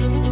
Bye.